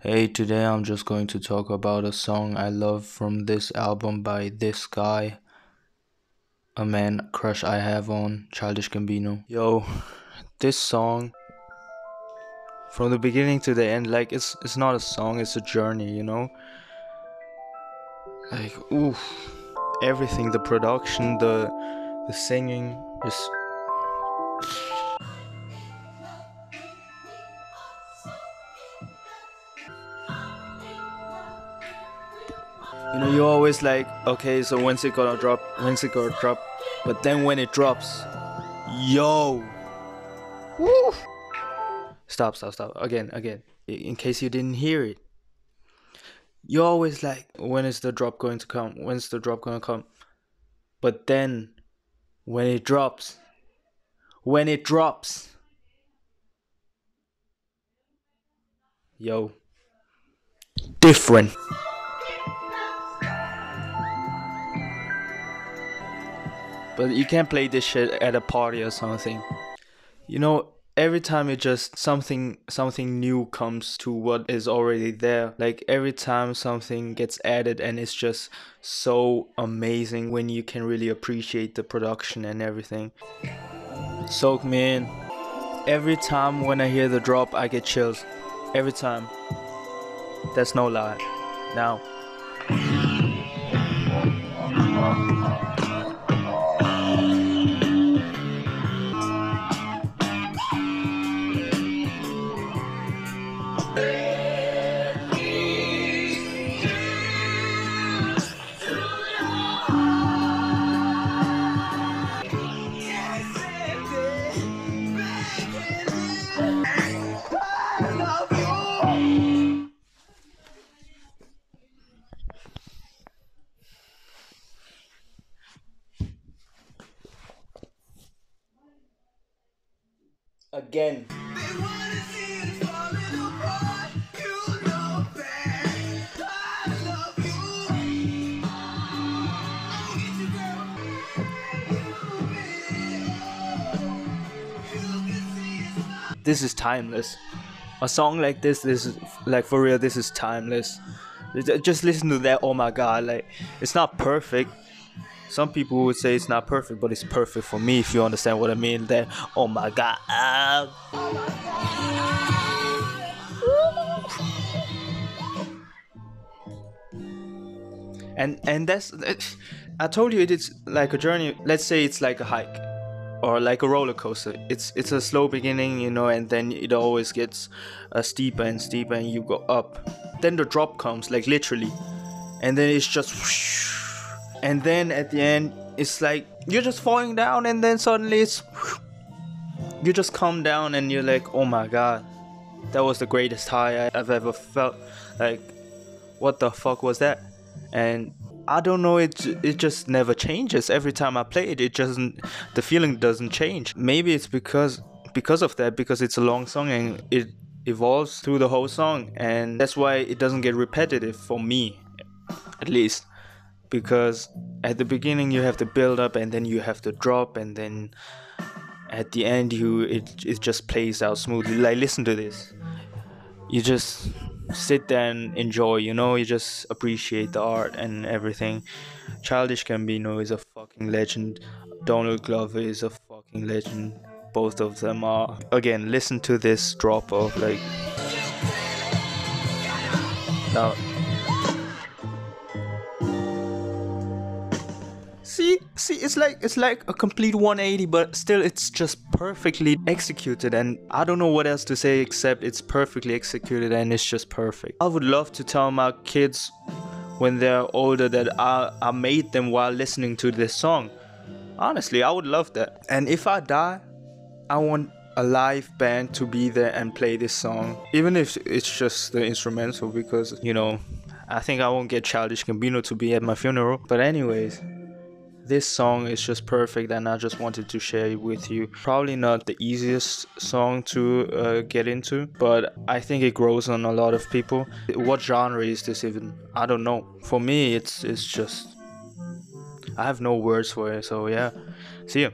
Hey, today I'm just going to talk about a song I love from this album by this guy. A man crush I have on Childish Gambino. Yo, this song from the beginning to the end, like it's it's not a song, it's a journey, you know? Like oof. Everything, the production, the the singing, just You know, you're always like, okay, so when's it gonna drop? When's it gonna drop? But then when it drops, yo, woo! Stop, stop, stop. Again, again. In case you didn't hear it, you're always like, when is the drop going to come? When's the drop gonna come? But then, when it drops, when it drops, yo, different. But you can't play this shit at a party or something. You know, every time it just something something new comes to what is already there. Like every time something gets added and it's just so amazing when you can really appreciate the production and everything. Soak me in. Every time when I hear the drop I get chills. Every time. That's no lie. Now again. This is timeless. A song like this, is like for real. This is timeless. Just listen to that. Oh my god! Like it's not perfect. Some people would say it's not perfect, but it's perfect for me. If you understand what I mean. Then oh my god. and and that's i told you it's like a journey let's say it's like a hike or like a roller coaster. It's it's a slow beginning you know and then it always gets uh, steeper and steeper and you go up. Then the drop comes like literally. And then it's just whoosh, and then at the end it's like you're just falling down and then suddenly it's you just come down and you're like oh my god that was the greatest high i've ever felt. Like what the fuck was that? And I don't know it it just never changes. Every time I play it it doesn't the feeling doesn't change. Maybe it's because because of that because it's a long song and it evolves through the whole song and that's why it doesn't get repetitive for me at least. Because at the beginning you have to build up and then you have to drop and then at the end you it it just plays out smoothly. Like listen to this. You just sit and enjoy you know? You just appreciate the art and everything. Childish gambino is a fucking legend. Donald glover is a fucking legend. Both of them are. Again listen to this drop of like now see it's like it's like a complete 180 but still it's just perfectly executed and i don't know what else to say except it's perfectly executed and it's just perfect. I would love to tell my kids when they're older that i, I made them while listening to this song. Honestly i would love that. And if i die i want a live band to be there and play this song. Even if it's just the instrumental because you know i think i won't get childish gambino to be at my funeral. But anyways this song is just perfect and i just wanted to share it with you. Probably not the easiest song to uh, get into but i think it grows on a lot of people. What genre is this even? I don't know. For me it's it's just i have no words for it so yeah. See you